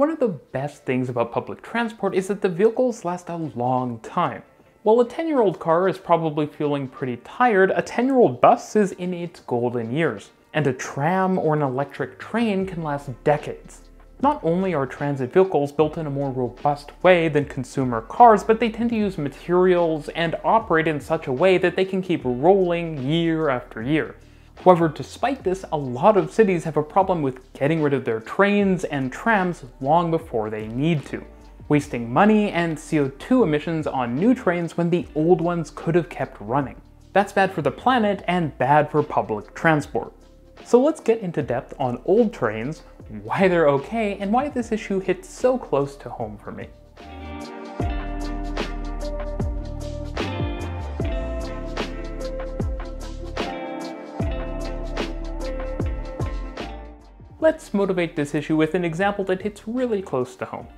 One of the best things about public transport is that the vehicles last a long time. While a 10 year old car is probably feeling pretty tired, a 10 year old bus is in its golden years. And a tram or an electric train can last decades. Not only are transit vehicles built in a more robust way than consumer cars, but they tend to use materials and operate in such a way that they can keep rolling year after year. However, despite this, a lot of cities have a problem with getting rid of their trains and trams long before they need to, wasting money and CO2 emissions on new trains when the old ones could have kept running. That's bad for the planet and bad for public transport. So let's get into depth on old trains, why they're okay, and why this issue hits so close to home for me. Let's motivate this issue with an example that hits really close to home.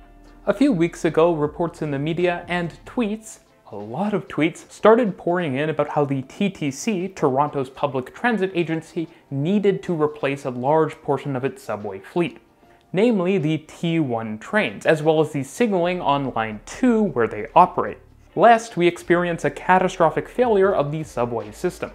A few weeks ago, reports in the media and tweets, a lot of tweets, started pouring in about how the TTC, Toronto's public transit agency, needed to replace a large portion of its subway fleet. Namely, the T1 trains, as well as the signaling on Line 2 where they operate, lest we experience a catastrophic failure of the subway system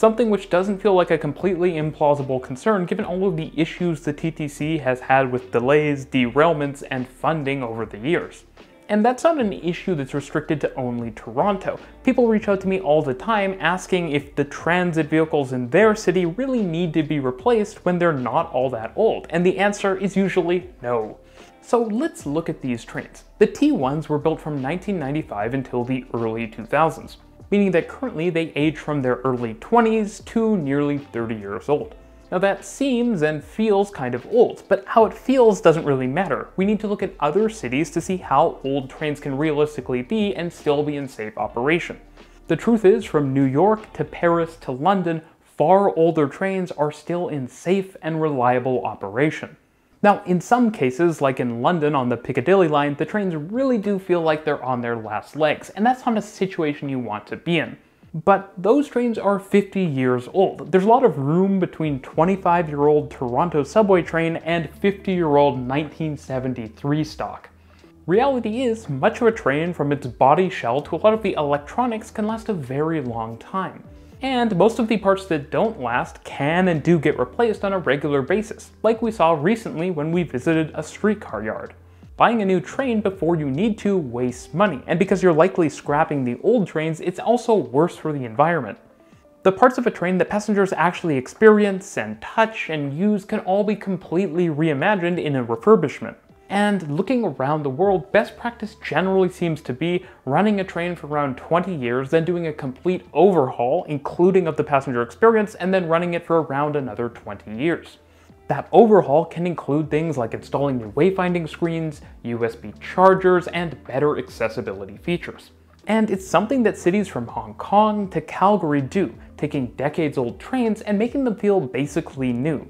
something which doesn't feel like a completely implausible concern given all of the issues the TTC has had with delays, derailments, and funding over the years. And that's not an issue that's restricted to only Toronto. People reach out to me all the time asking if the transit vehicles in their city really need to be replaced when they're not all that old, and the answer is usually no. So let's look at these trains. The T1s were built from 1995 until the early 2000s meaning that currently they age from their early 20s to nearly 30 years old. Now that seems and feels kind of old, but how it feels doesn't really matter. We need to look at other cities to see how old trains can realistically be and still be in safe operation. The truth is, from New York to Paris to London, far older trains are still in safe and reliable operation. Now, in some cases, like in London on the Piccadilly line, the trains really do feel like they're on their last legs, and that's not a situation you want to be in. But those trains are 50 years old. There's a lot of room between 25-year-old Toronto subway train and 50-year-old 1973 stock. Reality is, much of a train from its body shell to a lot of the electronics can last a very long time and most of the parts that don't last can and do get replaced on a regular basis, like we saw recently when we visited a streetcar yard. Buying a new train before you need to wastes money, and because you're likely scrapping the old trains, it's also worse for the environment. The parts of a train that passengers actually experience and touch and use can all be completely reimagined in a refurbishment. And looking around the world, best practice generally seems to be running a train for around 20 years, then doing a complete overhaul, including of the passenger experience, and then running it for around another 20 years. That overhaul can include things like installing new wayfinding screens, USB chargers, and better accessibility features. And it's something that cities from Hong Kong to Calgary do, taking decades old trains and making them feel basically new.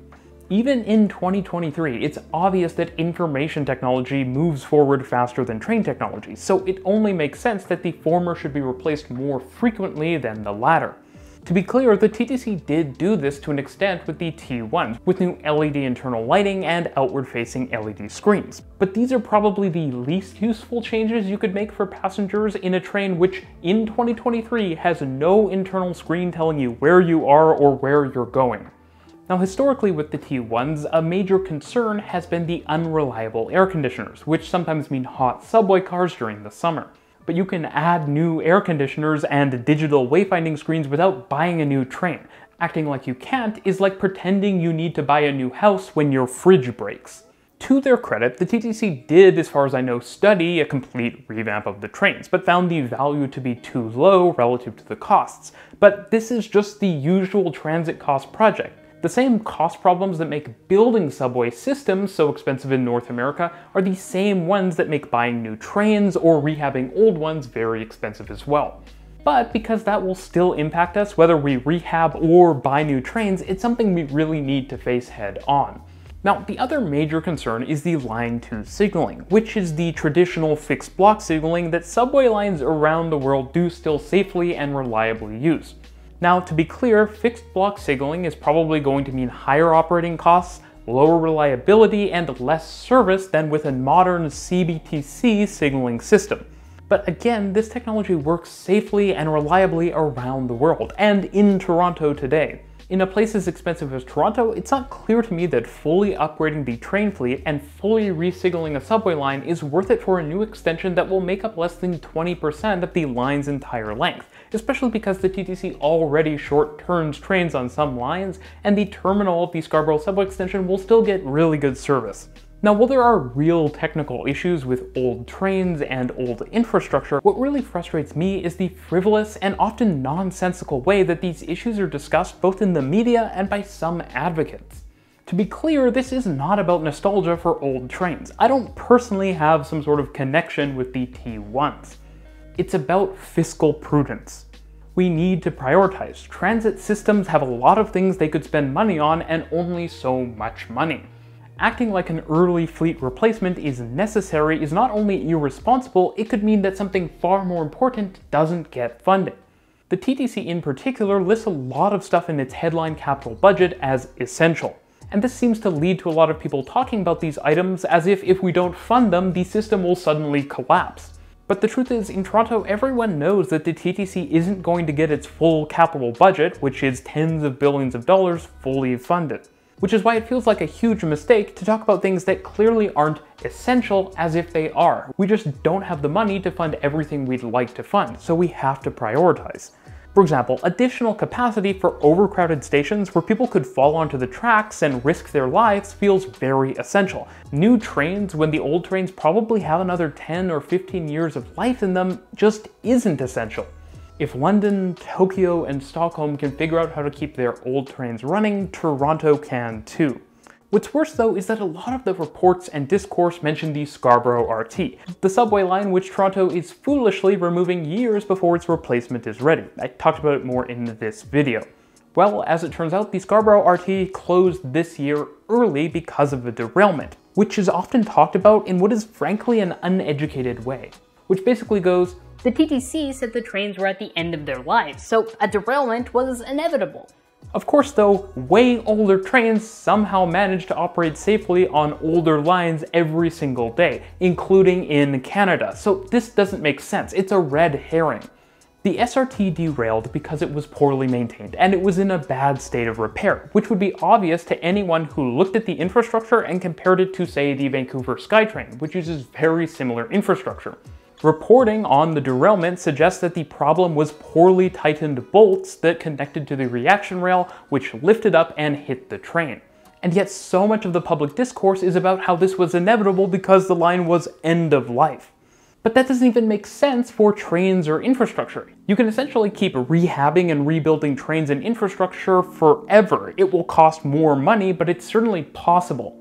Even in 2023, it's obvious that information technology moves forward faster than train technology, so it only makes sense that the former should be replaced more frequently than the latter. To be clear, the TTC did do this to an extent with the T1s, with new LED internal lighting and outward-facing LED screens. But these are probably the least useful changes you could make for passengers in a train which, in 2023, has no internal screen telling you where you are or where you're going. Now historically with the T1s, a major concern has been the unreliable air conditioners, which sometimes mean hot subway cars during the summer. But you can add new air conditioners and digital wayfinding screens without buying a new train. Acting like you can't is like pretending you need to buy a new house when your fridge breaks. To their credit, the TTC did, as far as I know, study a complete revamp of the trains, but found the value to be too low relative to the costs. But this is just the usual transit cost project. The same cost problems that make building subway systems so expensive in North America are the same ones that make buying new trains or rehabbing old ones very expensive as well. But because that will still impact us whether we rehab or buy new trains, it's something we really need to face head on. Now, the other major concern is the Line 2 signaling, which is the traditional fixed block signaling that subway lines around the world do still safely and reliably use. Now, to be clear, fixed block signaling is probably going to mean higher operating costs, lower reliability, and less service than with a modern CBTC signaling system. But again, this technology works safely and reliably around the world, and in Toronto today. In a place as expensive as Toronto, it's not clear to me that fully upgrading the train fleet and fully resignaling a subway line is worth it for a new extension that will make up less than 20% of the line's entire length, especially because the TTC already short turns trains on some lines, and the terminal of the Scarborough subway extension will still get really good service. Now, while there are real technical issues with old trains and old infrastructure, what really frustrates me is the frivolous and often nonsensical way that these issues are discussed both in the media and by some advocates. To be clear, this is not about nostalgia for old trains. I don't personally have some sort of connection with the T1s. It's about fiscal prudence. We need to prioritize. Transit systems have a lot of things they could spend money on and only so much money acting like an early fleet replacement is necessary is not only irresponsible, it could mean that something far more important doesn't get funded. The TTC in particular lists a lot of stuff in its headline capital budget as essential. And this seems to lead to a lot of people talking about these items as if if we don't fund them, the system will suddenly collapse. But the truth is, in Toronto, everyone knows that the TTC isn't going to get its full capital budget, which is tens of billions of dollars, fully funded which is why it feels like a huge mistake to talk about things that clearly aren't essential as if they are. We just don't have the money to fund everything we'd like to fund, so we have to prioritize. For example, additional capacity for overcrowded stations where people could fall onto the tracks and risk their lives feels very essential. New trains when the old trains probably have another 10 or 15 years of life in them just isn't essential. If London, Tokyo, and Stockholm can figure out how to keep their old trains running, Toronto can too. What's worse though is that a lot of the reports and discourse mention the Scarborough RT, the subway line which Toronto is foolishly removing years before its replacement is ready. I talked about it more in this video. Well, as it turns out, the Scarborough RT closed this year early because of a derailment, which is often talked about in what is frankly an uneducated way, which basically goes, the TTC said the trains were at the end of their lives, so a derailment was inevitable. Of course though, way older trains somehow manage to operate safely on older lines every single day, including in Canada, so this doesn't make sense, it's a red herring. The SRT derailed because it was poorly maintained and it was in a bad state of repair, which would be obvious to anyone who looked at the infrastructure and compared it to say the Vancouver SkyTrain, which uses very similar infrastructure. Reporting on the derailment suggests that the problem was poorly tightened bolts that connected to the reaction rail, which lifted up and hit the train. And yet so much of the public discourse is about how this was inevitable because the line was end of life. But that doesn't even make sense for trains or infrastructure. You can essentially keep rehabbing and rebuilding trains and infrastructure forever. It will cost more money, but it's certainly possible.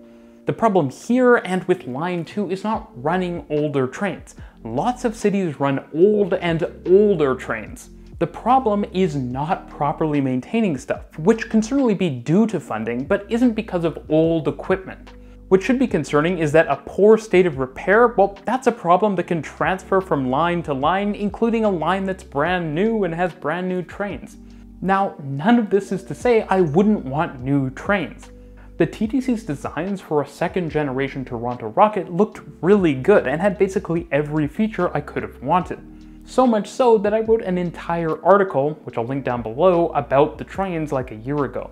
The problem here and with Line 2 is not running older trains. Lots of cities run old and older trains. The problem is not properly maintaining stuff, which can certainly be due to funding, but isn't because of old equipment. What should be concerning is that a poor state of repair, well, that's a problem that can transfer from line to line, including a line that's brand new and has brand new trains. Now, none of this is to say I wouldn't want new trains. The TTC's designs for a second generation Toronto rocket looked really good and had basically every feature I could have wanted. So much so that I wrote an entire article, which I'll link down below, about the trains like a year ago.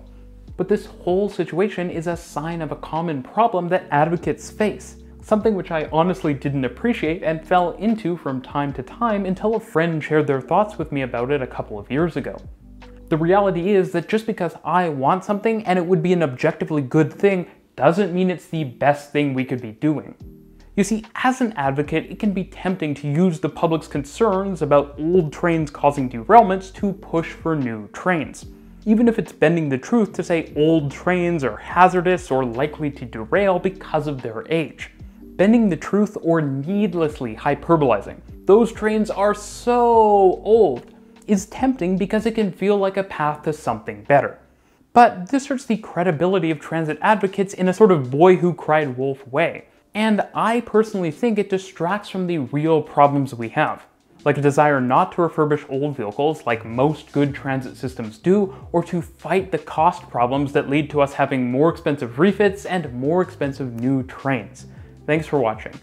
But this whole situation is a sign of a common problem that advocates face, something which I honestly didn't appreciate and fell into from time to time until a friend shared their thoughts with me about it a couple of years ago. The reality is that just because I want something and it would be an objectively good thing doesn't mean it's the best thing we could be doing. You see, as an advocate, it can be tempting to use the public's concerns about old trains causing derailments to push for new trains. Even if it's bending the truth to say old trains are hazardous or likely to derail because of their age. Bending the truth or needlessly hyperbolizing. Those trains are so old is tempting because it can feel like a path to something better. But this hurts the credibility of transit advocates in a sort of boy who cried wolf way. And I personally think it distracts from the real problems we have. like a desire not to refurbish old vehicles like most good transit systems do, or to fight the cost problems that lead to us having more expensive refits and more expensive new trains. Thanks for watching.